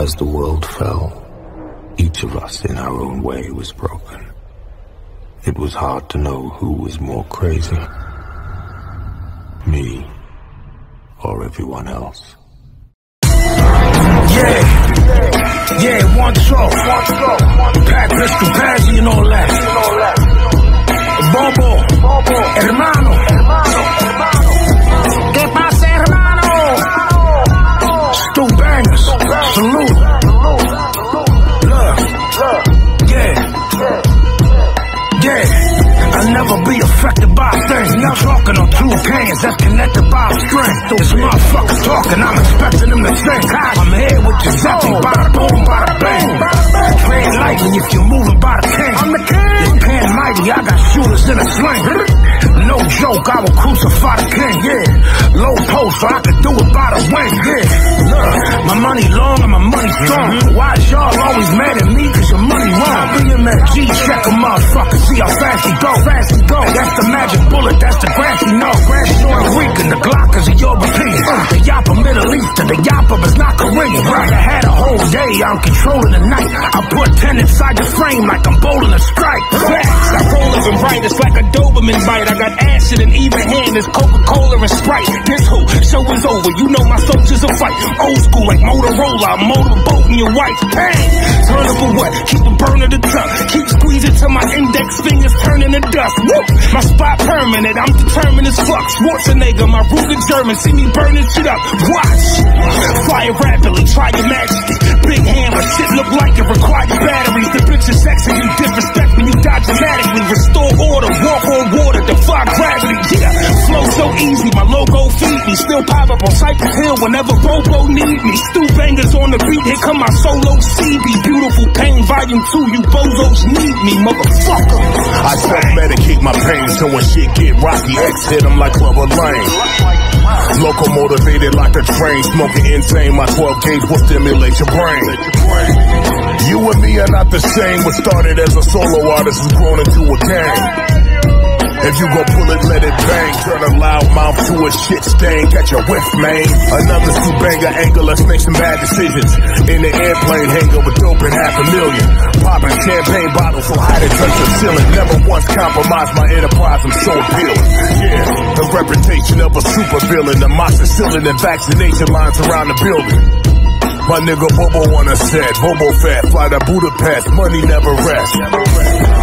As the world fell, each of us in our own way was broken. It was hard to know who was more crazy. Me or everyone else. Yeah, yeah, one talk. Pack pistol, Pazzy and all that. Bobo, hermano. ¿Qué Talking on two cans that's connected by a string. This motherfucker talking, I'm expecting him to sing. I'm here with Giuseppe, oh. bada boom, bada bang. Playing lightly if you're moving by the king. I'm the king. This pen mighty, I got shooters in a sling. No joke, I will crucify the king, yeah. Low post, so I can do it by the wing, yeah. Look, my money long and my money strong. Mm-hmm. Why is y'all always mad at me cause your money wrong? BMF G, check a motherfucker, see how fast he go, the Yappa is not Korean. Right, I had a whole day, I'm controlling the night. I put 10 inside the frame like I'm bowling a strike. Facts, I roll up and right, it's like a Doberman bite. I got acid and even hand, it's Coca-Cola and Sprite. This who, show is over, you know my soldiers will fight. Old school like Motorola, I'm motorboating your wife. Bang! Turn up for what? Keep the burner the tuck. Turning to dust. Whoop! My spot permanent, I'm determined as fuck. Schwarzenegger, my Ruger German, see me burning shit up. Watch! Fire rapidly, try your majesty. Big hammer, shit look like it requires batteries. The bitch is sexy, you disrespect me, you die dramatically. Restore order, walk on water, defy gravity. Yeah, flow so easy, my logo feed me. Still pop up on Cypress Hill whenever Bobo need me. Stu Bangas on the beat, here come my solo CD. Beautiful pain, volume two, you bozos need me, motherfucker. I self-medicate my pain, so when shit get rocky, X hit 'em like rubber Lane. Locomotivated like a train, smoking insane. My 12 gauge will stimulate your brain. You and me are not the same. What started as a solo artist has grown into a gang. If you gon' pull it, let it bang. Turn a loud mouth to a shit stain. Catch a whiff, man. Another two banger angle. Let's make some bad decisions. In the airplane hangar with dope and half a million. Popping champagne bottles so high they touch the ceiling. Never once compromised my enterprise. I'm so appealing. Yeah, the reputation of a super villain. The moxicillin and vaccination lines around the building. My nigga Bobo on a set, Bobo fat, fly to Budapest, money never rests.